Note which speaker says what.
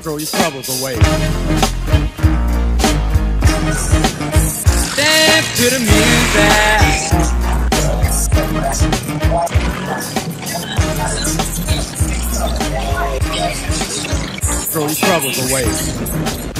Speaker 1: Throw your troubles away.
Speaker 2: Dance to the music.
Speaker 1: Throw troubles away.